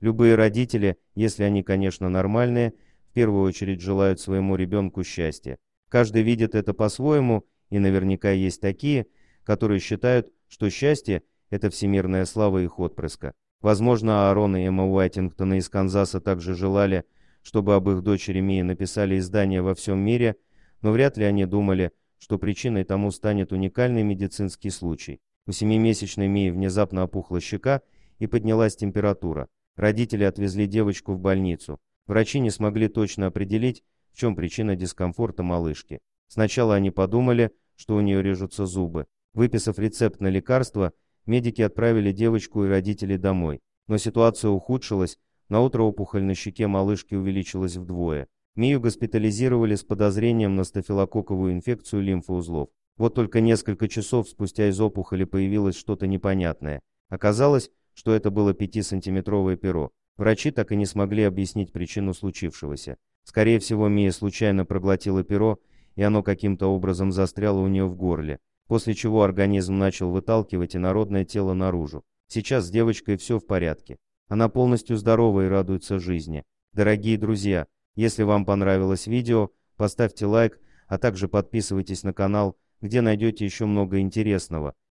Любые родители, если они, конечно, нормальные, в первую очередь желают своему ребенку счастья. Каждый видит это по-своему, и наверняка есть такие, которые считают, что счастье – это всемирная слава их отпрыска. Возможно, Аарон и Эмма Уайтингтона из Канзаса также желали, чтобы об их дочери Мии написали издания во всем мире, но вряд ли они думали, что причиной тому станет уникальный медицинский случай. У семимесячной Мии внезапно опухла щека и поднялась температура. Родители отвезли девочку в больницу. Врачи не смогли точно определить, в чем причина дискомфорта малышки. Сначала они подумали, что у нее режутся зубы. Выписав рецепт на лекарство, медики отправили девочку и родителей домой. Но ситуация ухудшилась, на утро опухоль на щеке малышки увеличилась вдвое. Мию госпитализировали с подозрением на стафилококковую инфекцию лимфоузлов. Вот только несколько часов спустя из опухоли появилось что-то непонятное. Оказалось, что это было 5-сантиметровое перо. Врачи так и не смогли объяснить причину случившегося. Скорее всего, Мия случайно проглотила перо, и оно каким-то образом застряло у нее в горле, после чего организм начал выталкивать инородное тело наружу. Сейчас с девочкой все в порядке. Она полностью здорова и радуется жизни. Дорогие друзья, если вам понравилось видео, поставьте лайк, а также подписывайтесь на канал, где найдете еще много интересного.